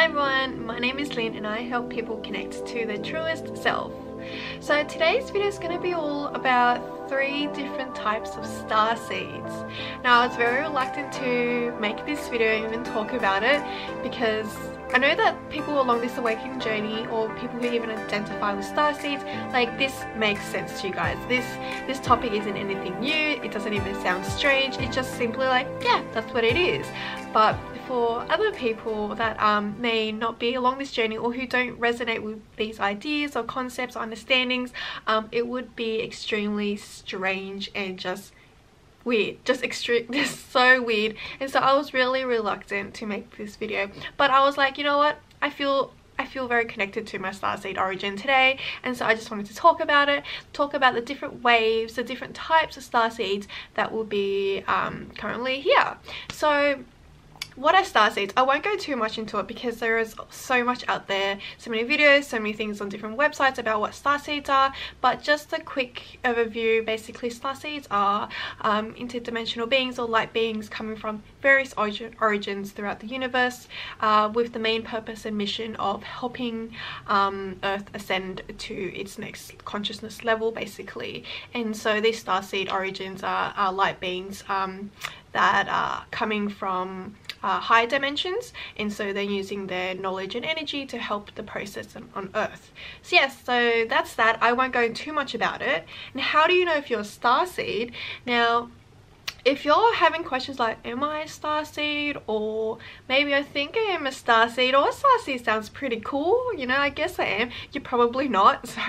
Hi everyone, my name is Lynn and I help people connect to their truest self. So today's video is going to be all about three different types of star seeds. Now I was very reluctant to make this video and even talk about it because I know that people along this awakening journey or people who even identify with star seeds, like this makes sense to you guys. This this topic isn't anything new, it doesn't even sound strange, it's just simply like, yeah, that's what it is. But for other people that um, may not be along this journey or who don't resonate with these ideas or concepts or understandings, um, it would be extremely strange and just weird just extreme just so weird. And so I was really reluctant to make this video. But I was like you know what? I feel I feel very connected to my starseed origin today. And so I just wanted to talk about it talk about the different waves the different types of star seeds that will be um, currently here. So what are star seeds? I won't go too much into it because there is so much out there so many videos so many things on different websites about what star seeds are. But just a quick overview basically star seeds are um, interdimensional beings or light beings coming from various origin origins throughout the universe uh, with the main purpose and mission of helping um, earth ascend to its next consciousness level basically. And so these star seed origins are, are light beings um, that are coming from uh, higher dimensions and so they're using their knowledge and energy to help the process on, earth. So yes so that's that. I won't go too much about it. And how do you know if you're a star seed? Now if you're having questions like am I a star seed? or maybe I think I am a star seed or a star seed sounds pretty cool you know I guess I am. You're probably not. So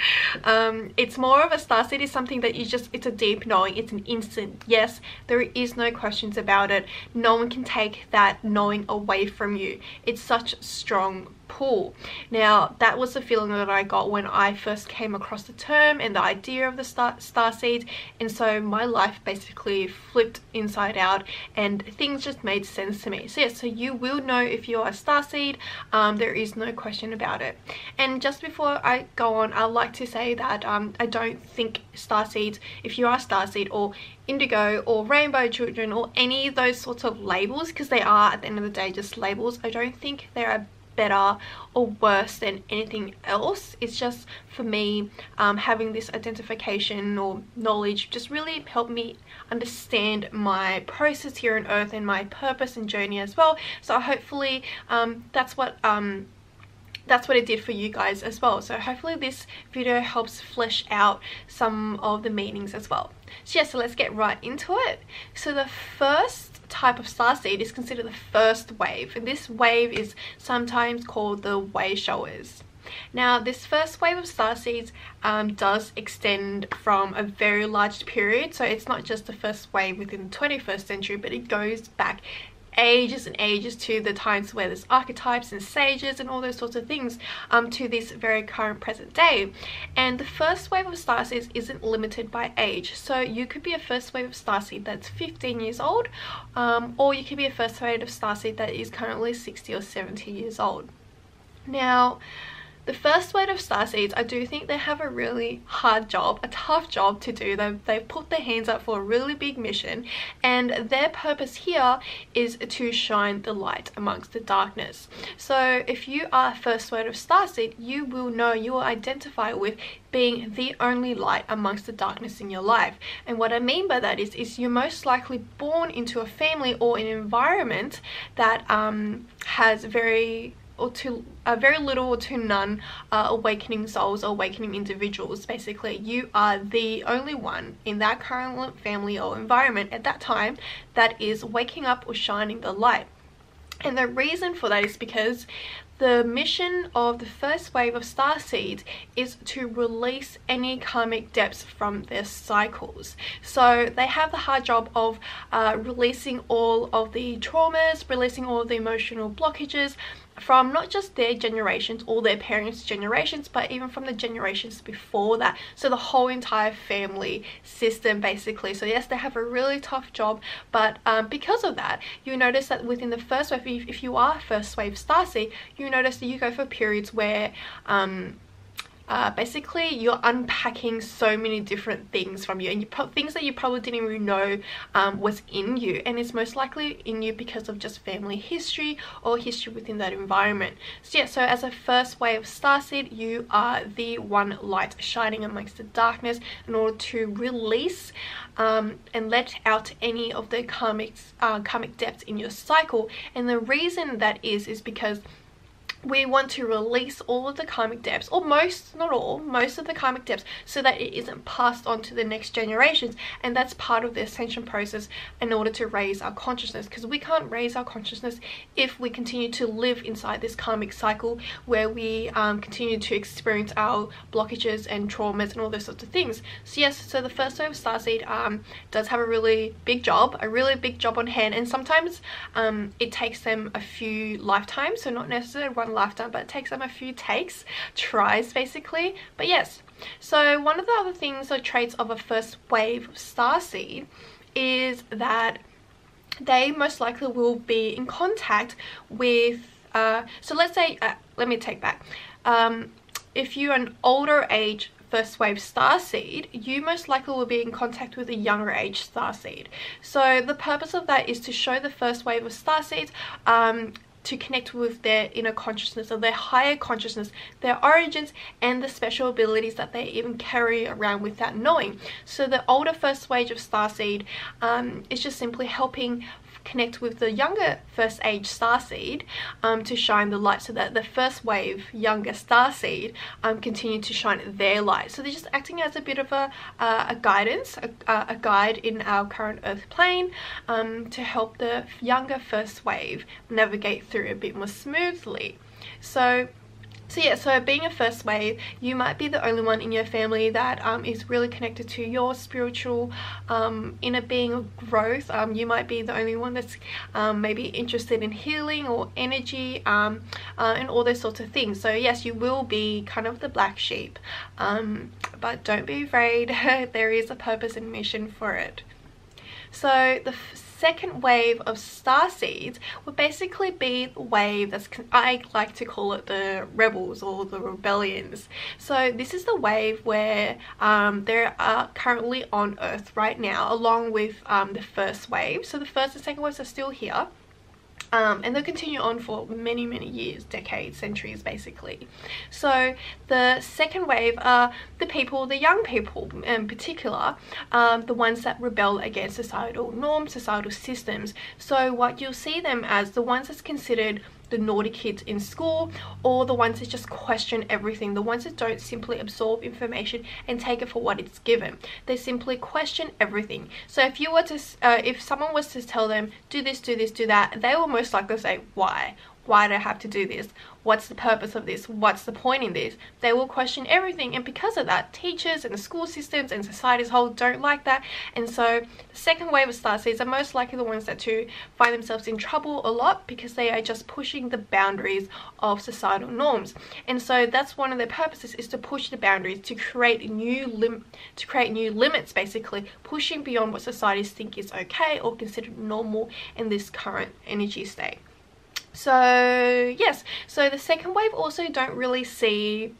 um, it's more of a star seed is something that you just it's a deep knowing it's an instant yes there is no questions about it. No one can take that knowing away from you. It's such a strong pull. Now that was the feeling that I got when I first came across the term and the idea of the star, star seeds and so my life basically flipped inside out and things just made sense to me. So yeah, so you will know if you're a star seed, um, there is no question about it. And just before I go on, I'd like to say that um, I don't think star seeds, if you are a star seed or indigo or rainbow children or any of those sorts of labels because they are at the end of the day just labels I don't think there are better or worse than anything else. It's just for me um, having this identification or knowledge just really helped me understand my process here on earth and my purpose and journey as well. So hopefully um, that's what um, that's what it did for you guys as well. So hopefully this video helps flesh out some of the meanings as well. So yeah so let's get right into it. So the first type of starseed is considered the first wave and this wave is sometimes called the way showers. Now this first wave of starseeds um, does extend from a very large period so it's not just the first wave within the 21st century but it goes back ages and ages to the times where there's archetypes and sages and all those sorts of things um, to this very current present day. And the first wave of starseeds isn't limited by age. So you could be a first wave of starseed that's 15 years old um, or you could be a first wave of starseed that is currently 60 or 70 years old. Now, the first wave of starseeds, I do think they have a really hard job, a tough job to do. They've, they've put their hands up for a really big mission and their purpose here is to shine the light amongst the darkness. So if you are first wave of starseed, you will know, you will identify with being the only light amongst the darkness in your life. And what I mean by that is, is you're most likely born into a family or an environment that um, has very or to uh, very little or to none uh, awakening souls or awakening individuals basically you are the only one in that current family or environment at that time that is waking up or shining the light and the reason for that is because the mission of the first wave of star seeds is to release any karmic debts from their cycles. So they have the hard job of uh, releasing all of the traumas, releasing all of the emotional blockages, from not just their generations or their parents generations but even from the generations before that. So the whole entire family system basically. So yes they have a really tough job but um, because of that you notice that within the first wave if you are first wave starseed you notice that you go for periods where um, uh, basically you're unpacking so many different things from you and you things that you probably didn't even know um, was in you and it's most likely in you because of just family history or history within that environment. So yeah so as a first wave starseed you are the one light shining amongst the darkness in order to release um, and let out any of the karmic uh, karmic debts in your cycle and the reason that is is because we want to release all of the karmic debts or most not all most of the karmic debts so that it isn't passed on to the next generations and that's part of the ascension process in order to raise our consciousness because we can't raise our consciousness if we continue to live inside this karmic cycle where we um, continue to experience our blockages and traumas and all those sorts of things. So yes so the first wave of starseed um, does have a really big job a really big job on hand and sometimes um, it takes them a few lifetimes so not necessarily one lifetime but it takes them a few takes tries basically but yes so one of the other things or traits of a first wave star seed is that they most likely will be in contact with uh, so let's say uh, let me take back um, if you're an older age first wave star seed, you most likely will be in contact with a younger age star seed. So the purpose of that is to show the first wave of star seeds um, to connect with their inner consciousness or their higher consciousness, their origins, and the special abilities that they even carry around without knowing. So the older first wage of starseed um, is just simply helping connect with the younger first age star seed um, to shine the light so that the first wave younger star seed um, continue to shine their light. So they're just acting as a bit of a, uh, a guidance, a, a, guide in our current earth plane um, to help the younger first wave navigate through a bit more smoothly. So so yeah, so being a first wave, you might be the only one in your family that um, is really connected to your spiritual um, inner being of growth. Um, you might be the only one that's um, maybe interested in healing or energy um, uh, and all those sorts of things. So yes, you will be kind of the black sheep, um, but don't be afraid. there is a purpose and mission for it. So the second wave of star seeds would basically be the wave that's I like to call it the rebels or the rebellions. So this is the wave where um, they are currently on earth right now along with um, the first wave. So the first and second waves are still here um, and they'll continue on for many many years decades centuries basically. So the second wave are the people the young people in particular um, the ones that rebel against societal norms societal systems. So what you'll see them as the ones that's considered the naughty kids in school or the ones that just question everything the ones that don't simply absorb information and take it for what it's given. They simply question everything. So if you were to uh, if someone was to tell them do this do this do that they will most likely say why why do I have to do this? What's the purpose of this? What's the point in this? They will question everything and because of that, teachers and the school systems and society as a whole don't like that. And so the second wave of starseeds are most likely the ones that to find themselves in trouble a lot because they are just pushing the boundaries of societal norms. And so that's one of their purposes is to push the boundaries, to create new lim to create new limits basically, pushing beyond what societies think is okay or considered normal in this current energy state. So yes, so the second wave also don't really see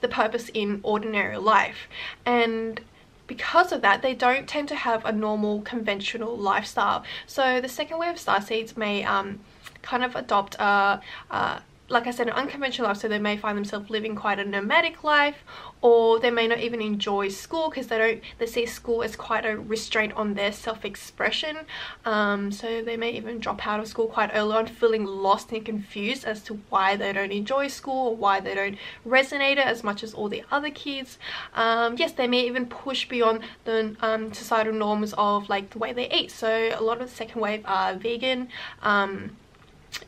the purpose in ordinary life. And because of that they don't tend to have a normal conventional lifestyle. So the second wave of star seeds may um, kind of adopt a, a like I said, an unconventional life, so they may find themselves living quite a nomadic life, or they may not even enjoy school because they don't, they see school as quite a restraint on their self-expression. Um, so they may even drop out of school quite early on, feeling lost and confused as to why they don't enjoy school or why they don't resonate it as much as all the other kids. Um, yes, they may even push beyond the um, societal norms of like the way they eat. So a lot of the second wave are vegan. Um,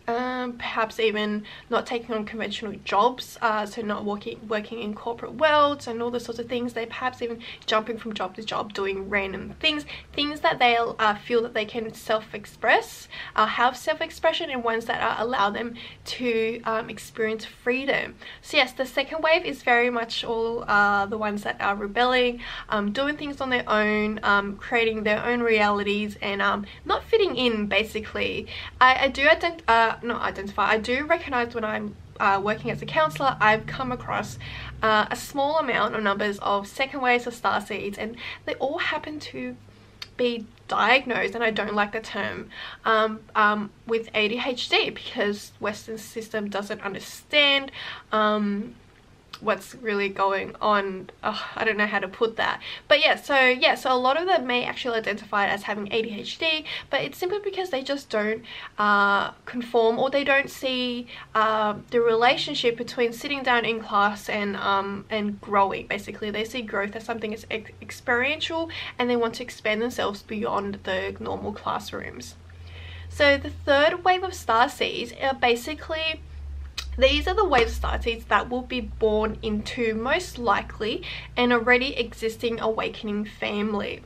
um, perhaps even not taking on conventional jobs, uh, so not working working in corporate worlds and all those sorts of things. They perhaps even jumping from job to job, doing random things, things that they uh, feel that they can self-express, uh, have self-expression, and ones that uh, allow them to um, experience freedom. So yes, the second wave is very much all uh, the ones that are rebelling, um, doing things on their own, um, creating their own realities, and um, not fitting in. Basically, I, I do identify uh, not identify. I do recognize when I'm uh, working as a counselor, I've come across uh, a small amount of numbers of second waves of star seeds and they all happen to be diagnosed and I don't like the term um, um, with ADHD because Western system doesn't understand um, what's really going on. Oh, I don't know how to put that. But yeah so yeah so a lot of them may actually identify as having ADHD but it's simply because they just don't uh, conform or they don't see uh, the relationship between sitting down in class and um, and growing. Basically they see growth as something that's ex experiential and they want to expand themselves beyond the normal classrooms. So the third wave of star seeds are basically these are the wave seeds that will be born into most likely an already existing awakening family.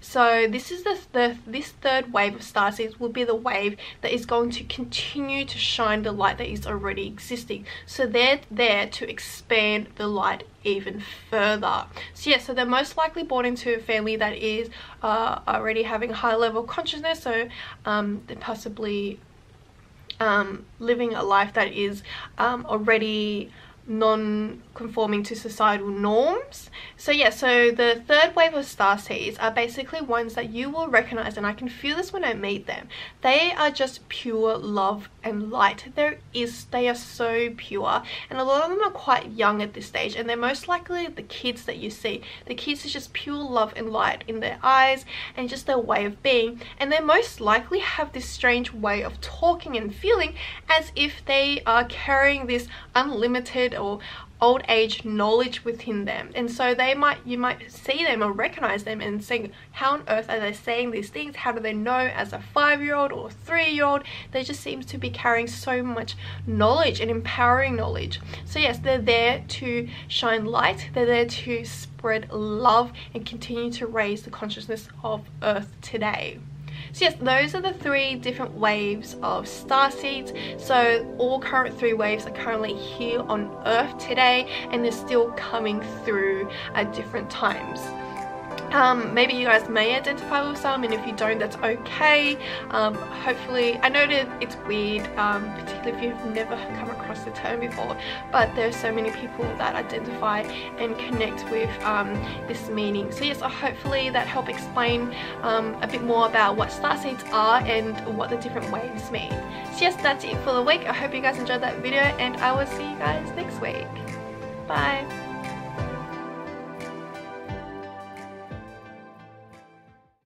So this is the, this third wave of star seeds will be the wave that is going to continue to shine the light that is already existing. So they're there to expand the light even further. So yeah, so they're most likely born into a family that is uh, already having high level consciousness. So um, they're possibly um, living a life that is um, already non-conforming to societal norms. So yeah, so the third wave of star seeds are basically ones that you will recognize and I can feel this when I meet them. They are just pure love and light. There is, they are so pure and a lot of them are quite young at this stage and they're most likely the kids that you see. The kids is just pure love and light in their eyes and just their way of being and they most likely have this strange way of talking and feeling as if they are carrying this unlimited or old age knowledge within them. And so they might you might see them or recognize them and think how on earth are they saying these things? How do they know as a five-year-old or three-year-old? They just seems to be carrying so much knowledge and empowering knowledge. So yes they're there to shine light. They're there to spread love and continue to raise the consciousness of earth today so yes, those are the three different waves of star seeds. So all current three waves are currently here on Earth today and they're still coming through at different times. Um, maybe you guys may identify with some and if you don't that's okay. Um, hopefully I know that it's weird um, particularly if you've never come across the term before but there are so many people that identify and connect with um, this meaning. So yes hopefully that helped explain um, a bit more about what star seeds are and what the different waves mean. So yes that's it for the week. I hope you guys enjoyed that video and I will see you guys next week. Bye